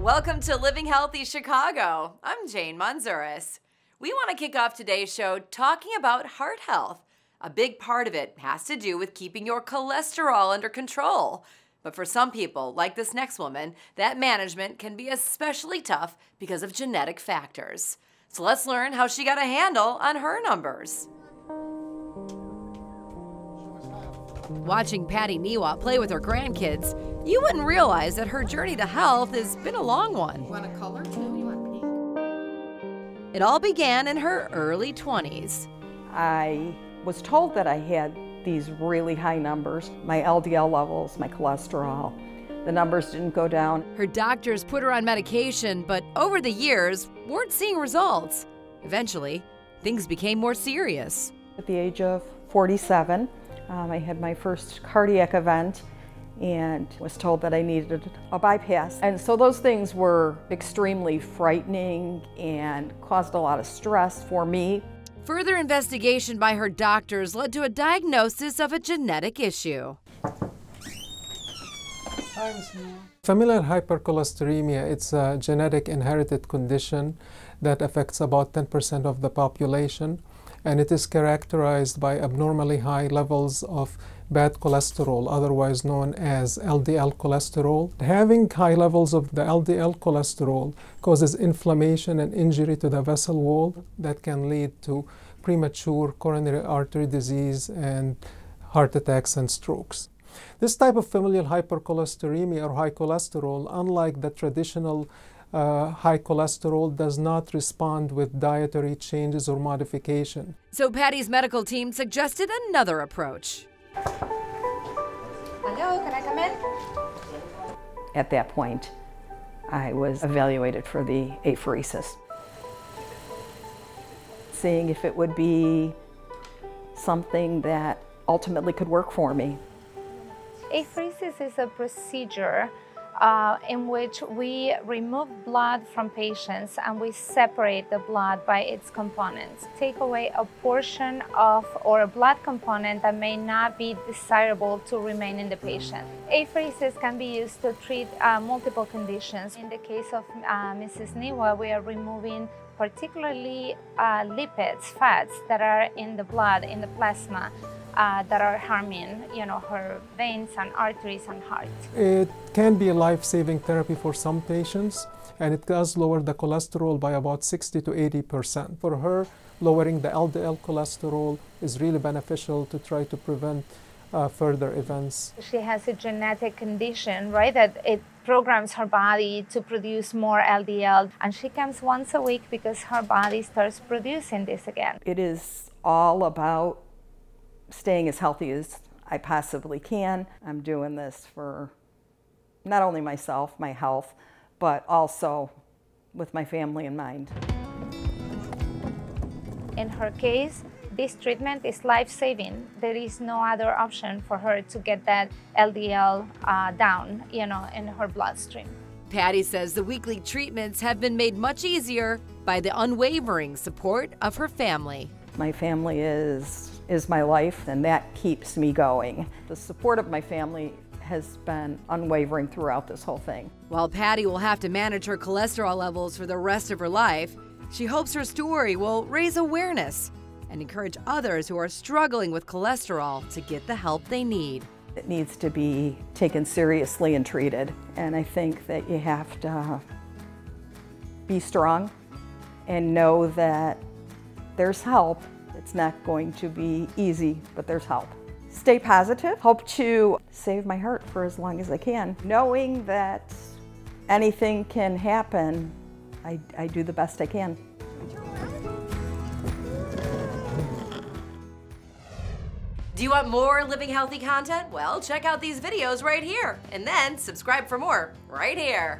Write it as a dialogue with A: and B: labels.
A: Welcome to Living Healthy Chicago. I'm Jane Monzures. We want to kick off today's show talking about heart health. A big part of it has to do with keeping your cholesterol under control. But for some people, like this next woman, that management can be especially tough because of genetic factors. So let's learn how she got a handle on her numbers. Watching Patty Niwa play with her grandkids, you wouldn't realize that her journey to health has been a long one.
B: You want a color too? You want pink?
A: It all began in her early 20s.
C: I was told that I had these really high numbers my LDL levels, my cholesterol. The numbers didn't go down.
A: Her doctors put her on medication, but over the years, weren't seeing results. Eventually, things became more serious.
C: At the age of 47, um, I had my first cardiac event and was told that I needed a bypass. And so those things were extremely frightening and caused a lot of stress for me.
A: Further investigation by her doctors led to a diagnosis of a genetic issue.
D: Familial hypercholesteremia, it's a genetic inherited condition that affects about 10% of the population and it is characterized by abnormally high levels of bad cholesterol, otherwise known as LDL cholesterol. Having high levels of the LDL cholesterol causes inflammation and injury to the vessel wall that can lead to premature coronary artery disease and heart attacks and strokes. This type of familial hypercholesteremia or high cholesterol, unlike the traditional uh, high cholesterol does not respond with dietary changes or modification.
A: So Patty's medical team suggested another approach.
B: Hello, can I come in?
C: At that point, I was evaluated for the apheresis, seeing if it would be something that ultimately could work for me.
E: Apheresis is a procedure uh, in which we remove blood from patients and we separate the blood by its components. Take away a portion of or a blood component that may not be desirable to remain in the patient. Apheresis can be used to treat uh, multiple conditions. In the case of uh, Mrs. Niwa, we are removing particularly uh, lipids, fats that are in the blood, in the plasma uh, that are harming, you know, her veins and arteries and heart.
D: It can be a life-saving therapy for some patients, and it does lower the cholesterol by about 60 to 80 percent. For her, lowering the LDL cholesterol is really beneficial to try to prevent uh, further events.
E: She has a genetic condition, right, that it programs her body to produce more LDL, and she comes once a week because her body starts producing this again.
C: It is all about staying as healthy as I possibly can. I'm doing this for not only myself, my health, but also with my family in mind.
E: In her case, this treatment is life-saving. There is no other option for her to get that LDL uh, down, you know, in her bloodstream.
A: Patty says the weekly treatments have been made much easier by the unwavering support of her family.
C: My family is is my life, and that keeps me going. The support of my family has been unwavering throughout this whole thing.
A: While Patty will have to manage her cholesterol levels for the rest of her life, she hopes her story will raise awareness and encourage others who are struggling with cholesterol to get the help they need.
C: It needs to be taken seriously and treated, and I think that you have to be strong and know that there's help it's not going to be easy, but there's help. Stay positive. Hope to save my heart for as long as I can. Knowing that anything can happen, I, I do the best I can.
A: Do you want more living healthy content? Well, check out these videos right here and then subscribe for more right here.